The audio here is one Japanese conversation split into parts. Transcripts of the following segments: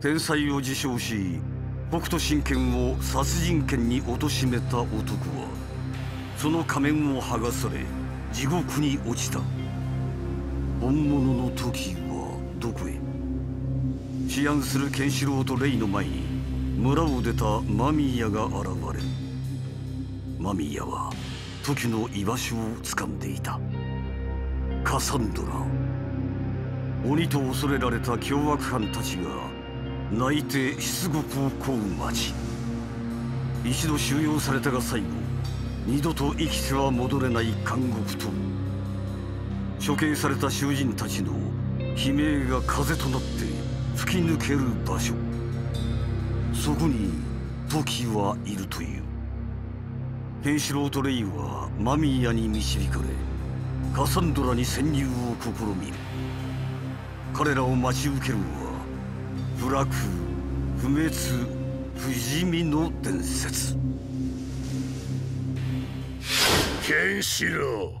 天才を自称し北斗神拳を殺人剣に貶めた男はその仮面を剥がされ地獄に落ちた。本物の時はどこへ。思案するケンシロウとレイの前に村を出たマミーヤが現れるマミーヤは時の居場所を掴んでいた。カサンドラ。鬼と恐れられた凶悪犯たちが泣いて出獄を請う町一度収容されたが最後二度と生きては戻れない監獄と処刑された囚人たちの悲鳴が風となって吹き抜ける場所。そこにトキはいるという。ケンシロウとレイはマミーヤに導かれカサンドラに潜入を試みる。彼らを待ち受けるは不落不滅不死身の伝説。ケンシロウ。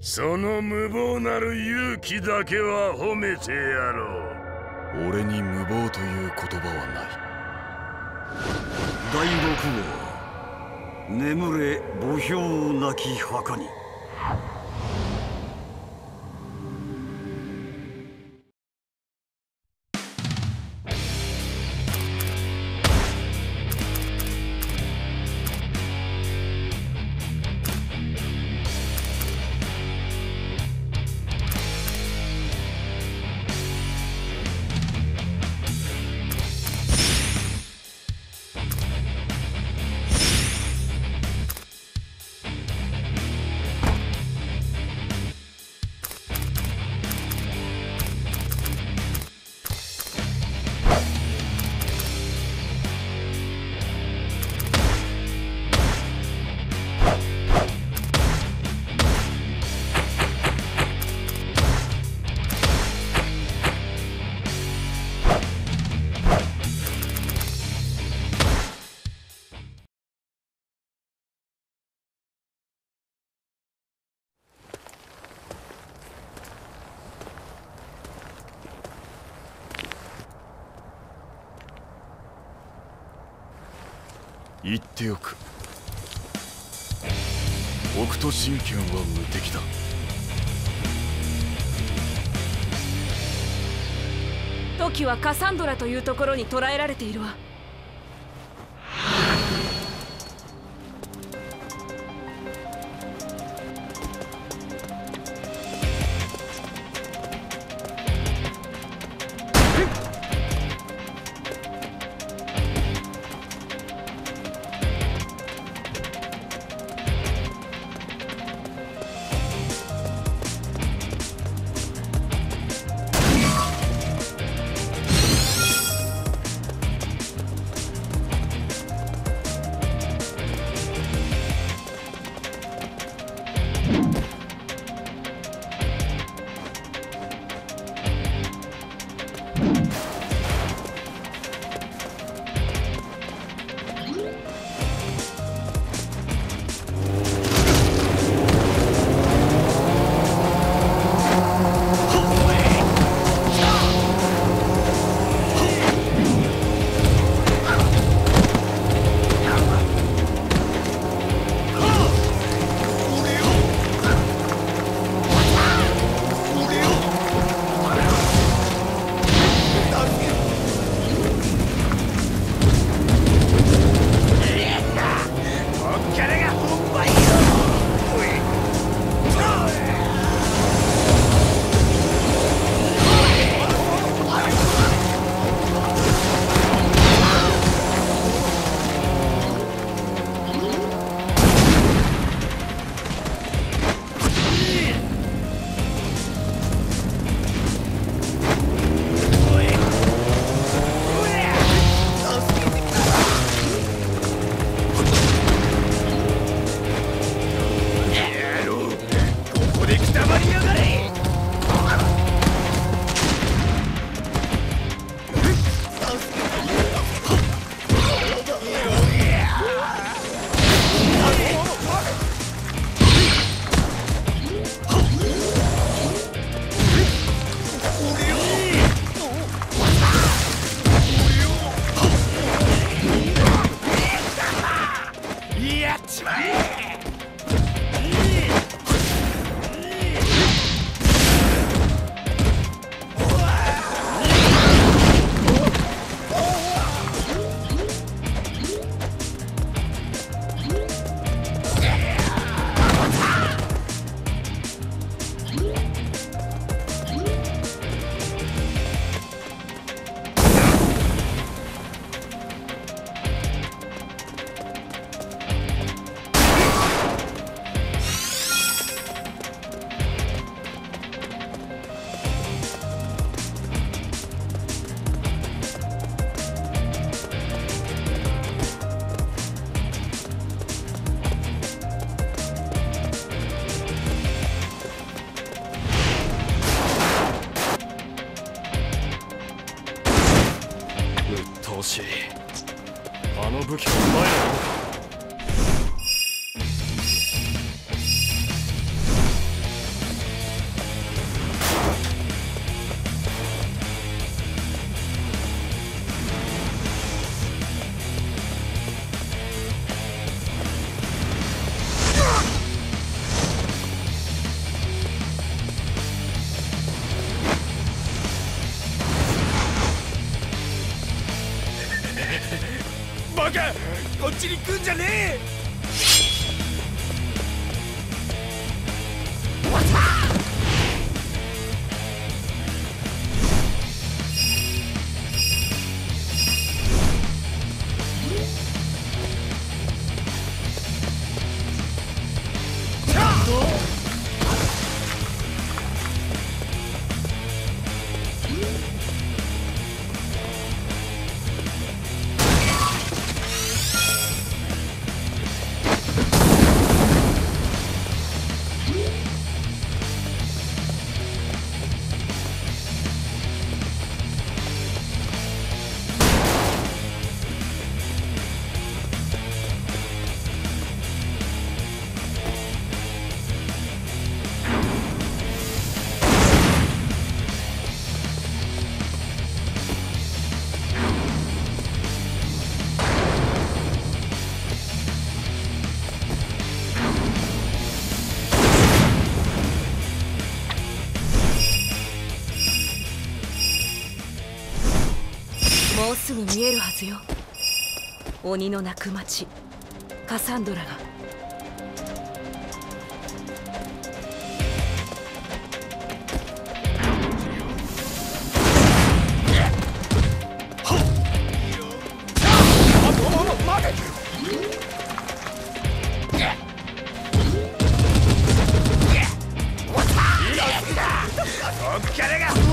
その無謀なる勇気だけは褒めてやろう。俺に無謀という言葉はない。第六話眠れ墓標なき墓に言っておく。北斗神拳は無敵だ。時はカサンドラというところに捕らえられているわ。こっちに来んじゃねえ。見えるはずよ。鬼の鳴く町カサンドラが。野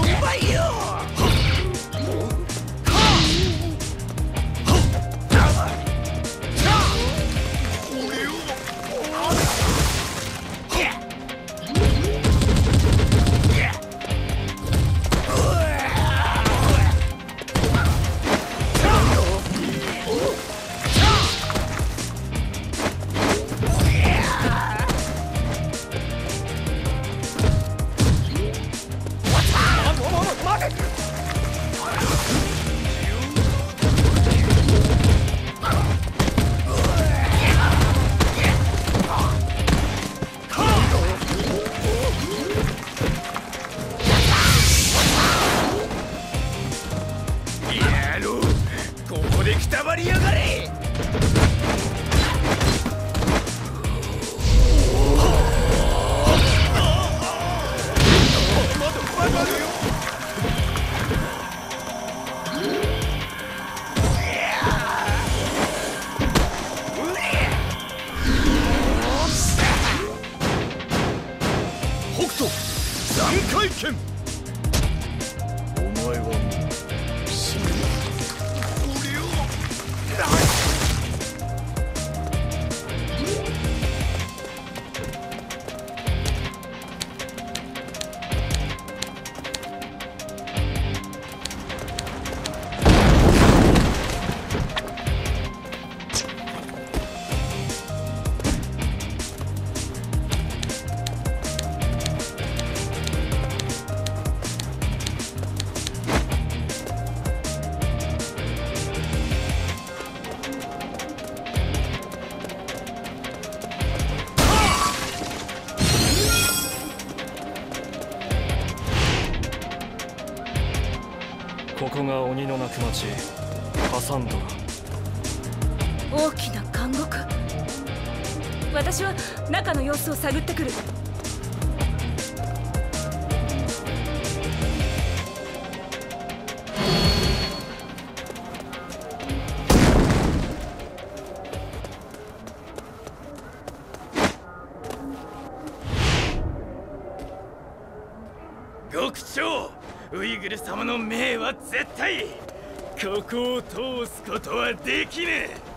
絶対ここを通すことはできねえ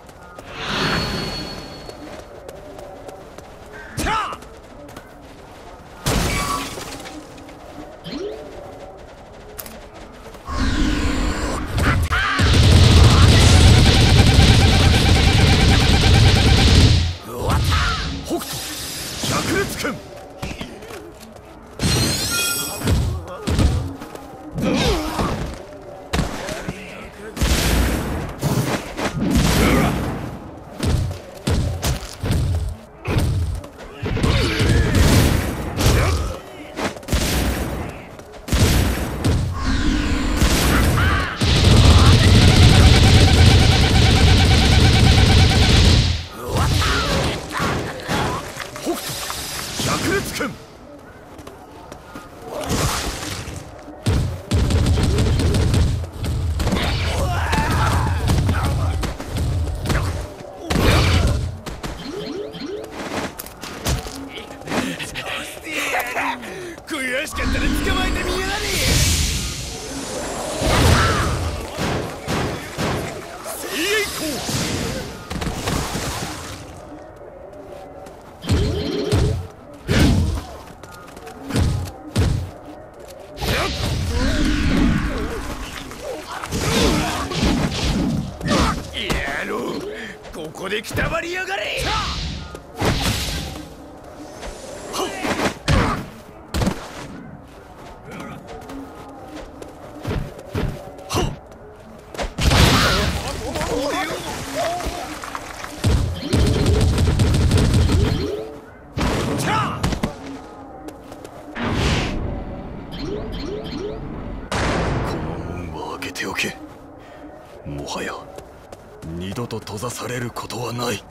ルツ君閉ざされることはない。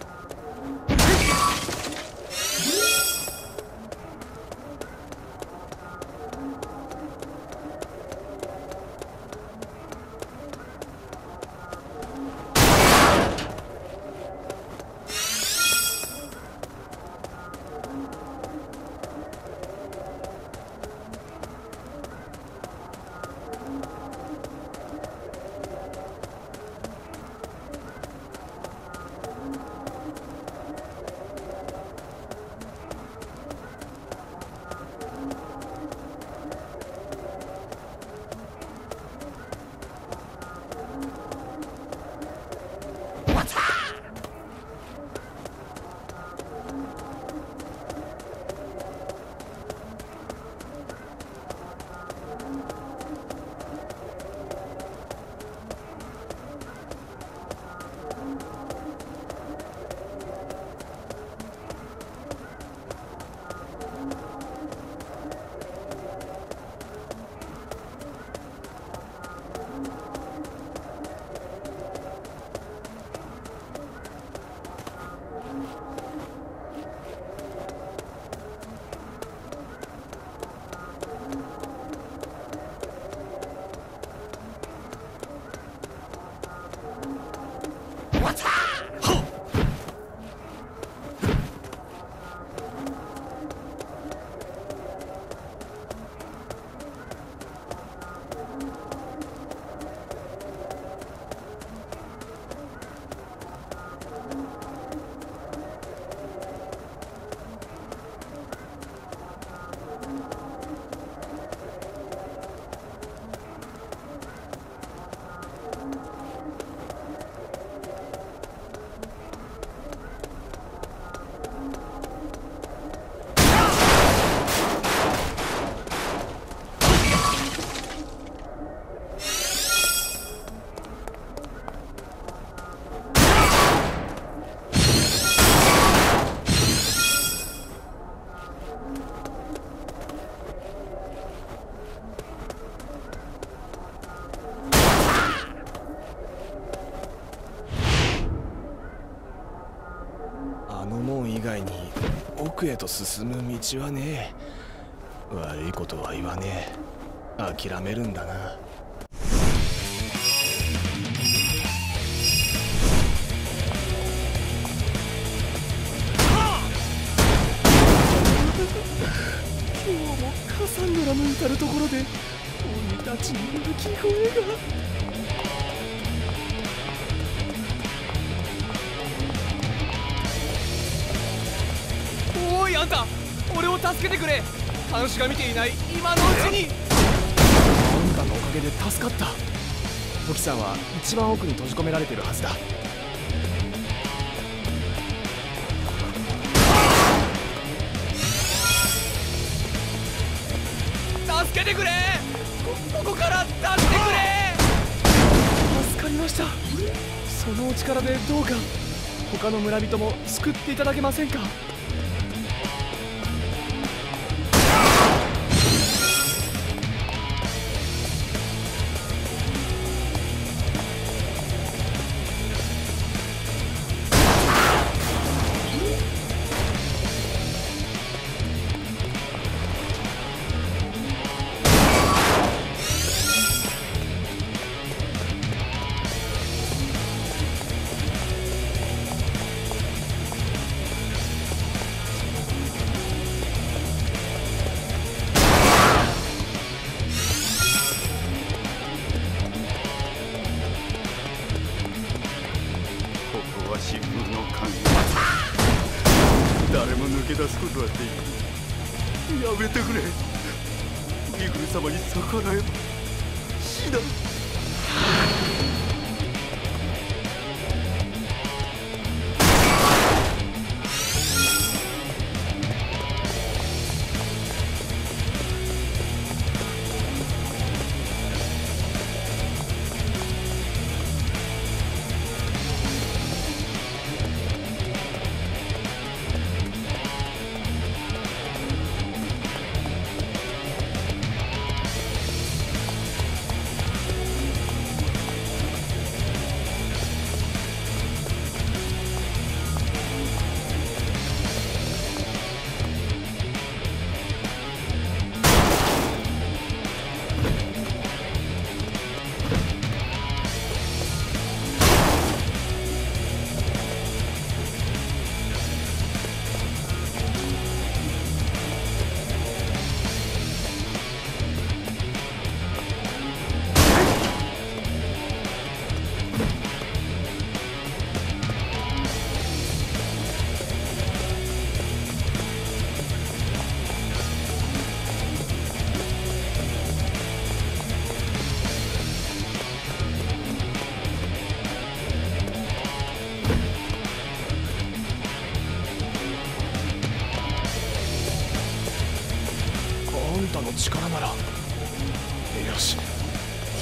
奥へと進む道はねえ。悪いことは言わねえ。諦めるんだな。今日もカサンドラの至る所で鬼たちの鳴き声がくれ。監視が見ていない。今のうちに。あんたのおかげで助かった。トキさんは一番奥に閉じ込められてるはずだ。助けてくれ。こここから出してくれ。助かりました。そのお力でどうか他の村人も救っていただけませんか？んたの力なら。よし。と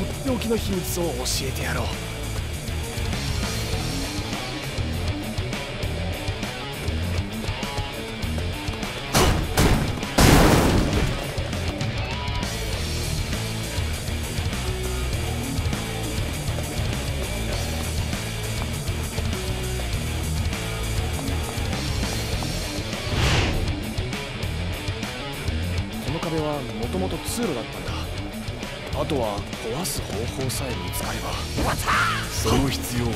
っておきの秘密を教えてやろう。さえ見つかればその必要は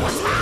What's that?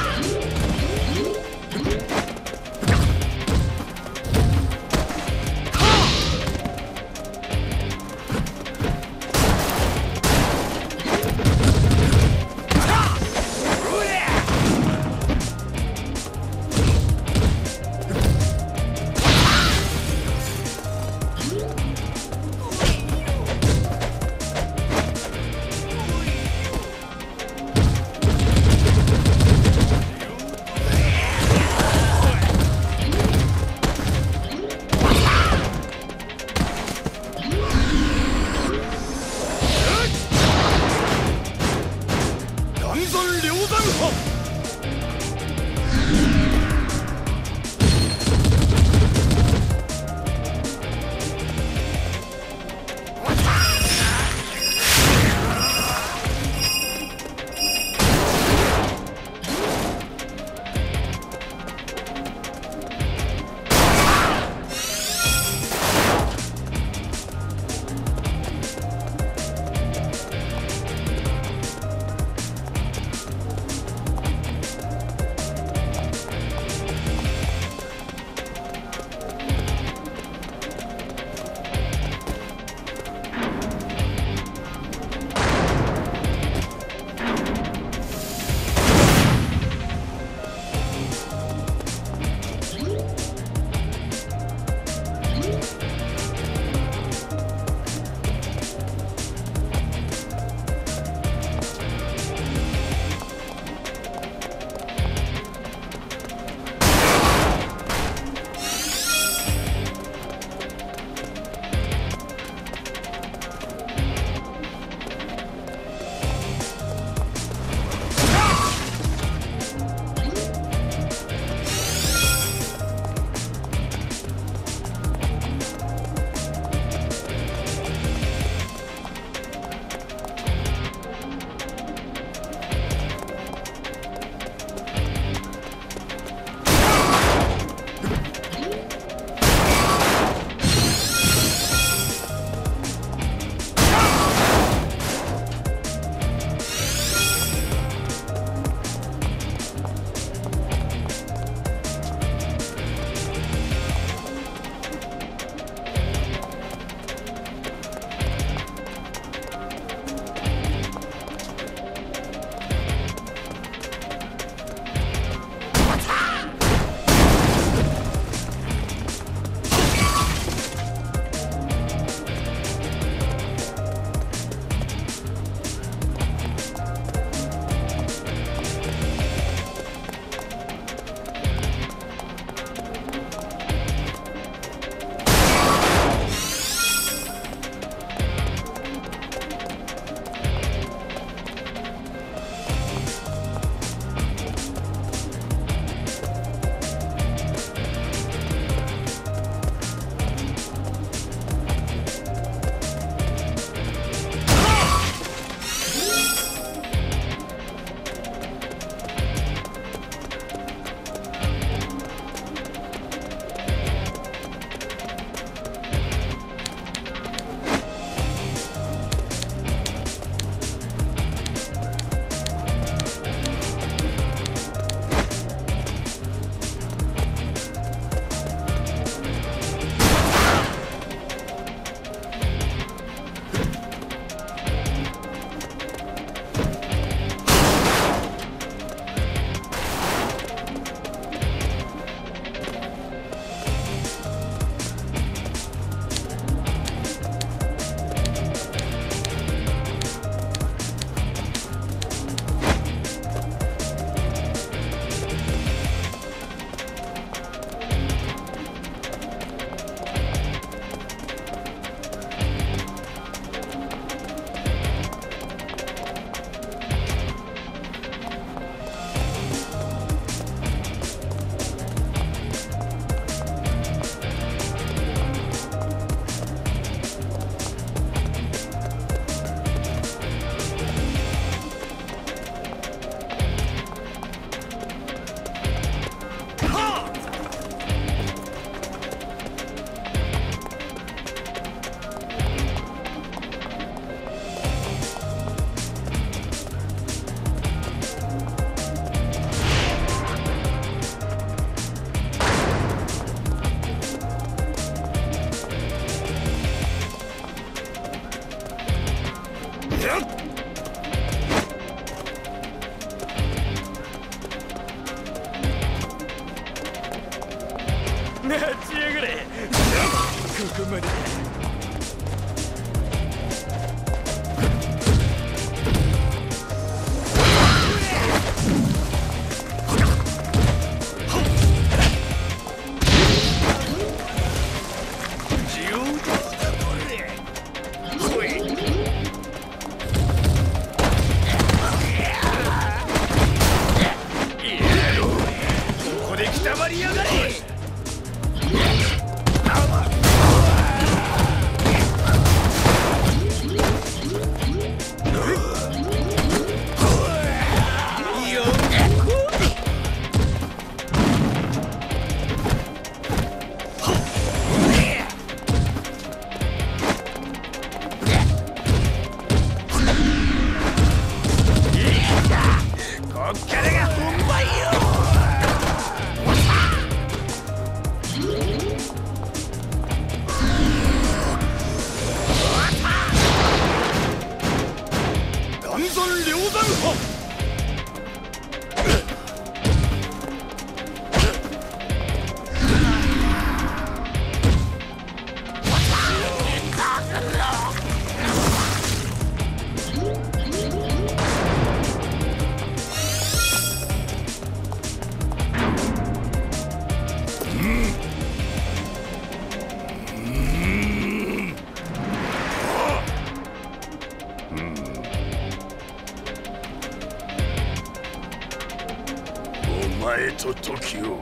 前と時を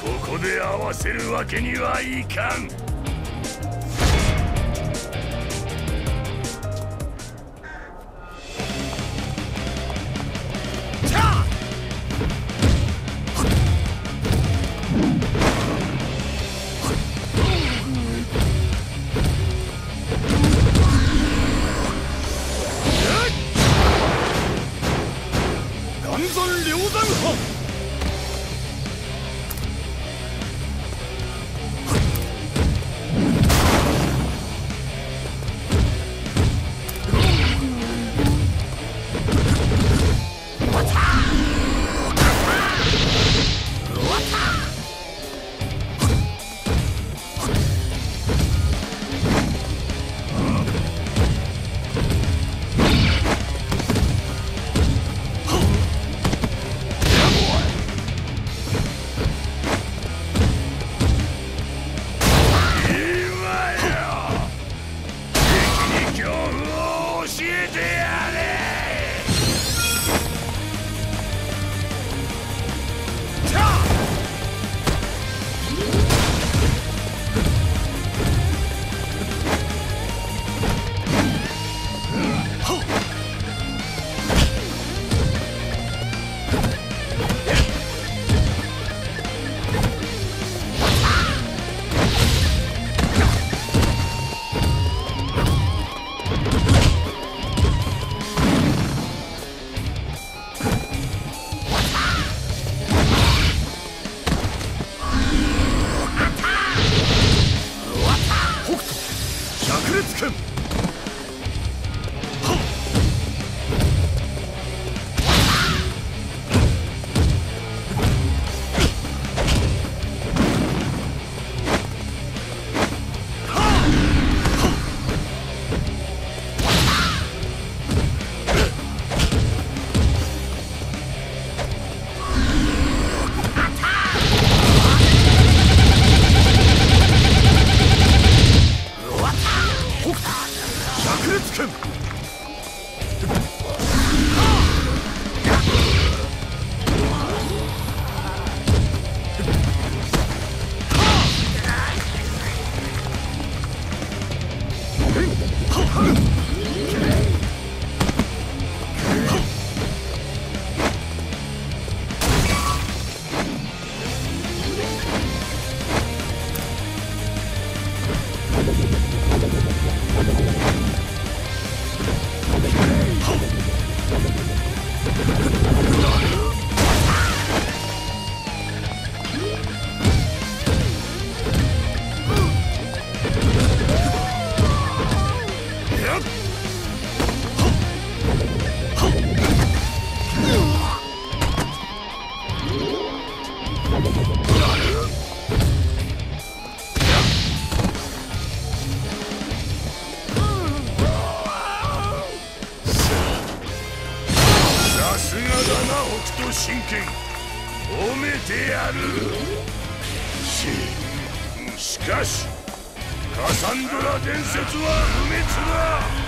ここで合わせるわけにはいかん。Him. 褒めてやる。ししかしカサンドラ伝説は不滅だ。